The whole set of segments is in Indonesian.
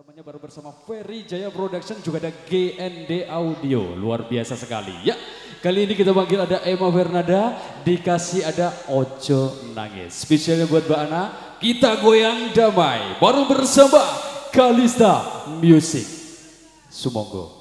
Baru bersama Ferry Jaya Production juga ada GND Audio. Luar biasa sekali. Ya, kali ini kita panggil ada Emma Fernanda, dikasih ada Ojo Nangis. Spesialnya buat Mbak Ana, kita goyang damai. Baru bersama Kalista Music. Sumogo.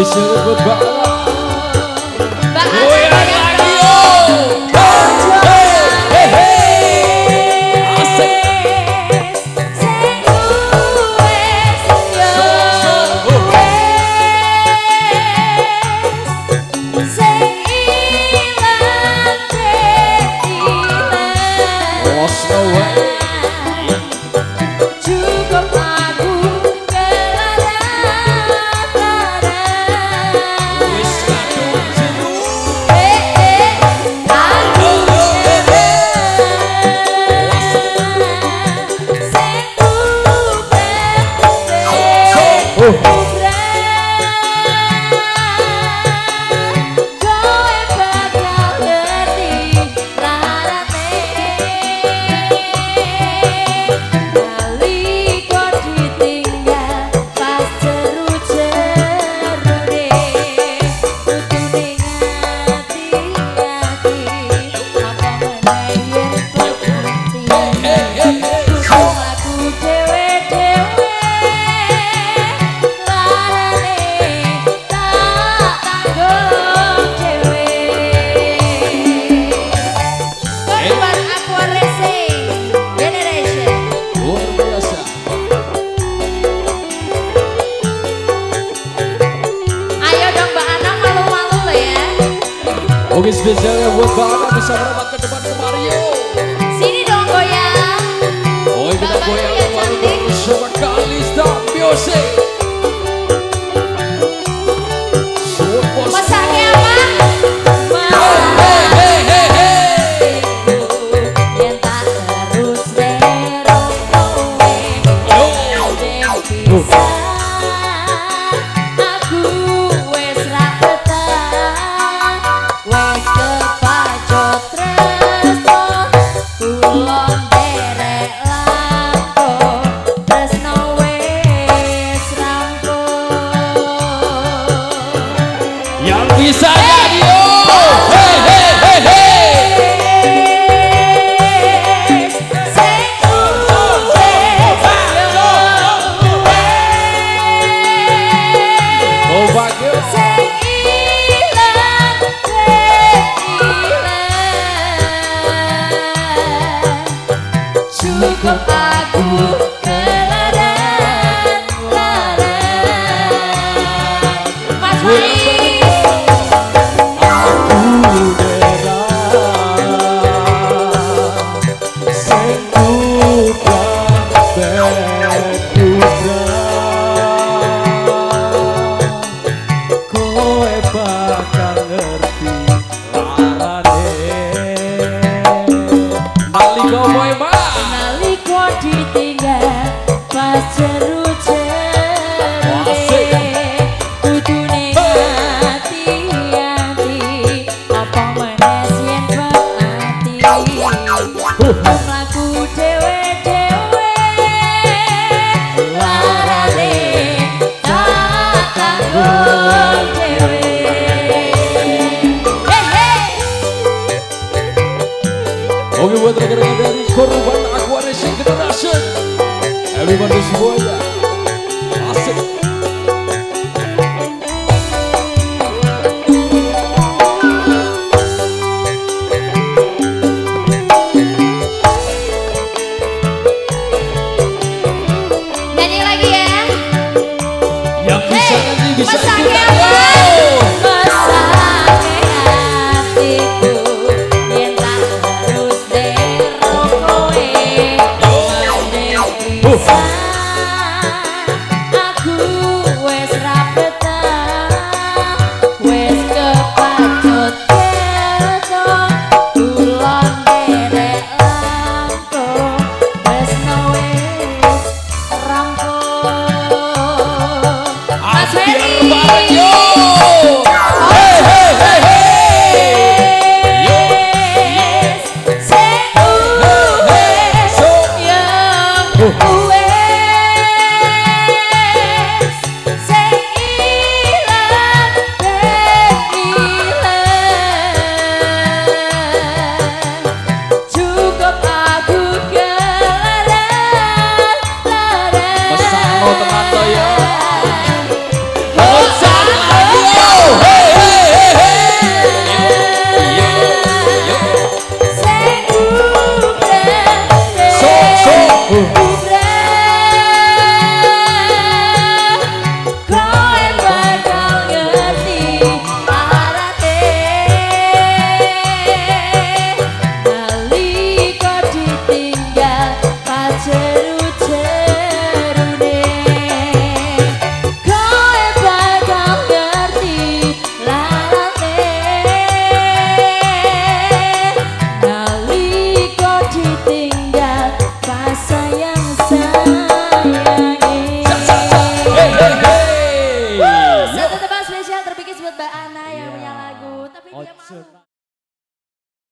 They a have Oh. Oke spesialnya buat Mbak Ana bisa merapat ke depan ke Mario? Sini dong goyang. Oh kita goyang kemarin sobat Kalista Music. yang bisa jadi hey hey hey Cukup aku Mas Wahid Oke buat rekan-rekan dari Korban Aqua Racing Generation Everybody semuanya